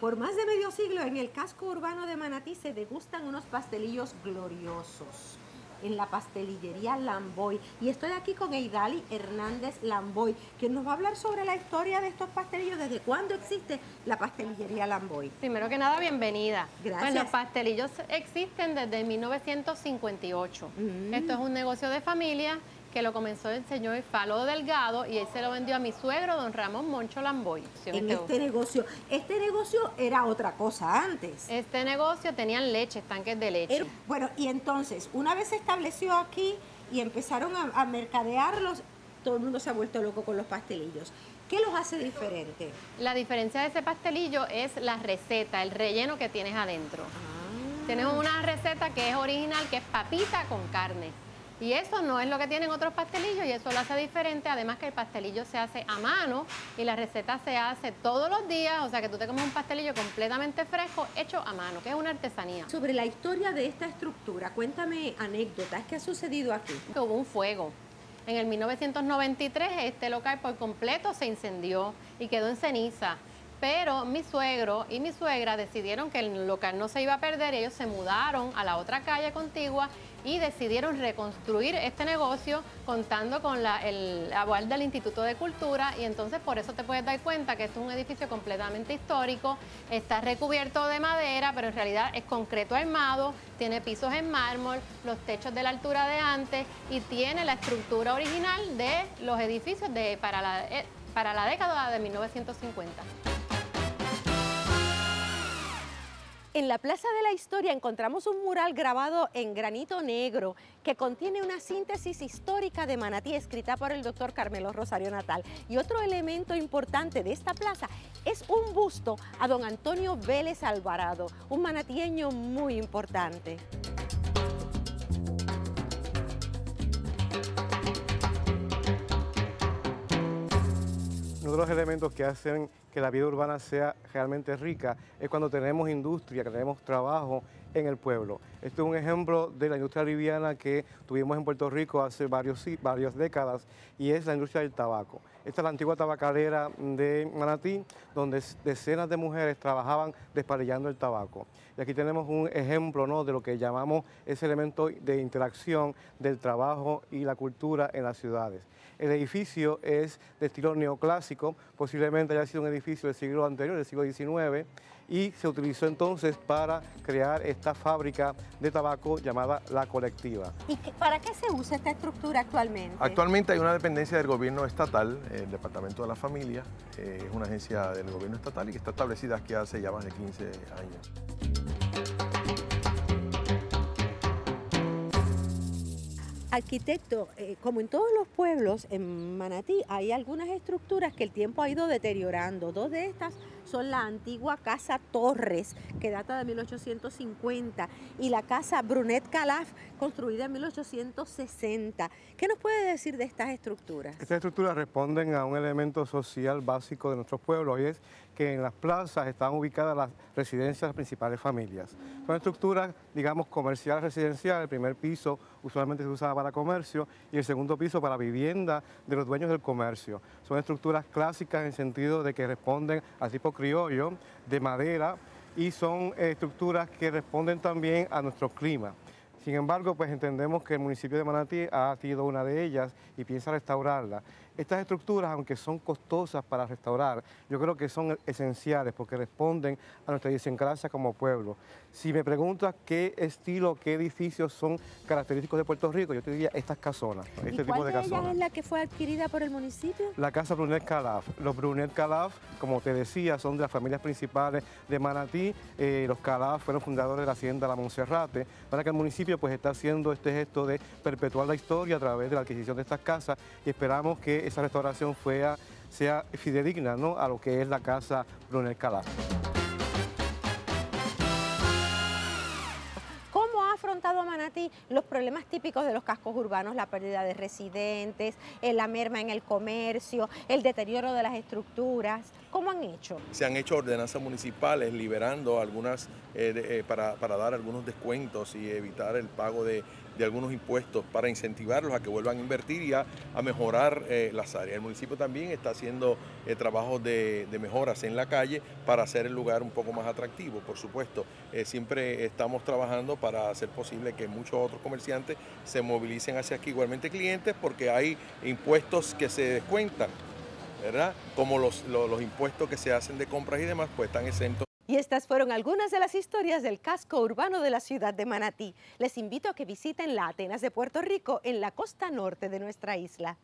Por más de medio siglo en el casco urbano de Manatí se degustan unos pastelillos gloriosos en la pastelería Lamboy. Y estoy aquí con Eidali Hernández Lamboy, que nos va a hablar sobre la historia de estos pastelillos, desde cuándo existe la pastelería Lamboy. Primero que nada, bienvenida. Gracias. Pues los pastelillos existen desde 1958. Mm. Esto es un negocio de familia que lo comenzó el señor Falo Delgado y él se lo vendió a mi suegro, don Ramón Moncho Lamboy. En este negocio. Este negocio era otra cosa antes. Este negocio tenían leche, tanques de leche. Era- bueno, y entonces, una vez se estableció aquí y empezaron a, a mercadearlos, todo el mundo se ha vuelto loco con los pastelillos. ¿Qué los hace diferentes? La diferencia de ese pastelillo es la receta, el relleno que tienes adentro. Ah. Tienes una receta que es original, que es papita con carne. Y eso no es lo que tienen otros pastelillos y eso lo hace diferente. Además que el pastelillo se hace a mano y la receta se hace todos los días. O sea que tú te comes un pastelillo completamente fresco hecho a mano, que es una artesanía. Sobre la historia de esta estructura, cuéntame anécdotas. ¿Qué ha sucedido aquí? que hubo un fuego. En el 1993 este local por completo se incendió y quedó en ceniza. Pero mi suegro y mi suegra decidieron que el local no se iba a perder y ellos se mudaron a la otra calle contigua y decidieron reconstruir este negocio contando con la, el aval del Instituto de Cultura y entonces por eso te puedes dar cuenta que esto es un edificio completamente histórico, está recubierto de madera, pero en realidad es concreto armado, tiene pisos en mármol, los techos de la altura de antes y tiene la estructura original de los edificios de, para, la, eh, para la década de 1950. En la Plaza de la Historia encontramos un mural grabado en granito negro que contiene una síntesis histórica de Manatí escrita por el doctor Carmelo Rosario Natal. Y otro elemento importante de esta plaza es un busto a don Antonio Vélez Alvarado, un manatieño muy importante. Uno de los elementos que hacen que la vida urbana sea realmente rica es cuando tenemos industria, que tenemos trabajo en el pueblo. Este es un ejemplo de la industria liviana que tuvimos en Puerto Rico hace varios, varias décadas y es la industria del tabaco. Esta es la antigua tabacalera de Manatí, donde decenas de mujeres trabajaban desparillando el tabaco. Y aquí tenemos un ejemplo ¿no? de lo que llamamos ese elemento de interacción del trabajo y la cultura en las ciudades. El edificio es de estilo neoclásico, posiblemente haya sido un edificio del siglo anterior, del siglo XIX, y se utilizó entonces para crear esta fábrica de tabaco llamada La Colectiva. ¿Y qué- para qué se usa esta estructura actualmente? Actualmente hay una dependencia del gobierno estatal, el Departamento de la Familia, eh, es una agencia del gobierno estatal y que está establecida aquí hace ya más de 15 años. Arquitecto, eh, como en todos los pueblos, en Manatí hay algunas estructuras que el tiempo ha ido deteriorando. Dos de estas son la antigua Casa Torres, que data de 1850, y la Casa Brunet Calaf, construida en 1860. ¿Qué nos puede decir de estas estructuras? Estas estructuras responden a un elemento social básico de nuestros pueblos y es que en las plazas están ubicadas las residencias de las principales familias. Son estructuras, digamos, comerciales residenciales. El primer piso usualmente se usaba para comercio y el segundo piso para vivienda de los dueños del comercio. Son estructuras clásicas en el sentido de que responden al tipo criollo, de madera, y son estructuras que responden también a nuestro clima. Sin embargo, pues entendemos que el municipio de Manatí ha sido una de ellas y piensa restaurarla. Estas estructuras, aunque son costosas para restaurar, yo creo que son esenciales porque responden a nuestra idiosincrasia como pueblo. Si me preguntas qué estilo, qué edificios son característicos de Puerto Rico, yo te diría estas casonas, este ¿Y tipo cuál de de ellas casonas. es la que fue adquirida por el municipio? La casa Brunet Calaf. Los Brunet Calaf, como te decía, son de las familias principales de Manatí. Eh, los Calaf fueron fundadores de la hacienda La Monserrate, para que el municipio pues está haciendo este gesto de perpetuar la historia a través de la adquisición de estas casas y esperamos que esa restauración fuera, sea fidedigna ¿no? a lo que es la casa. ¿Cómo ha afrontado Manatí los problemas típicos de los cascos urbanos, la pérdida de residentes, eh, la merma en el comercio, el deterioro de las estructuras? ¿Cómo han hecho? Se han hecho ordenanzas municipales liberando algunas, eh, eh, para, para dar algunos descuentos y evitar el pago de, de algunos impuestos para incentivarlos a que vuelvan a invertir y a, mejorar eh, las áreas. El municipio también está haciendo trabajos de, mejoras en la calle para hacer el lugar un poco más atractivo, por supuesto. Siempre estamos trabajando para hacer posible que muchos otros comerciantes se movilicen hacia aquí, igualmente clientes, porque hay impuestos que se descuentan, ¿verdad? Como los, los impuestos que se hacen de compras y demás, pues están exentos. Y estas fueron algunas de las historias del casco urbano de la ciudad de Manatí. Les invito a que visiten la Atenas de Puerto Rico en la costa norte de nuestra isla.